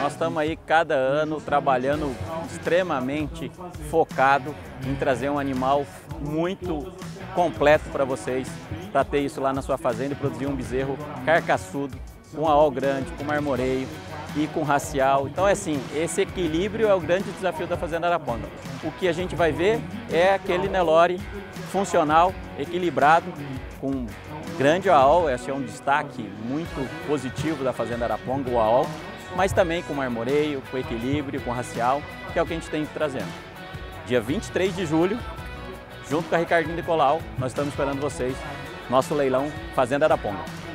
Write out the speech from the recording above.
Nós estamos aí cada ano trabalhando extremamente focado em trazer um animal muito completo para vocês, para ter isso lá na sua fazenda e produzir um bezerro carcaçudo, com um aol grande, com um marmoreio, com racial. Então é assim, esse equilíbrio é o grande desafio da Fazenda Araponga. O que a gente vai ver é aquele Nelore funcional, equilibrado, com grande AOL, esse é um destaque muito positivo da Fazenda Araponga, o AOL, mas também com marmoreio, com equilíbrio, com racial, que é o que a gente tem trazendo. Dia 23 de julho, junto com a Ricardinho de Colau, nós estamos esperando vocês, nosso leilão Fazenda Araponga.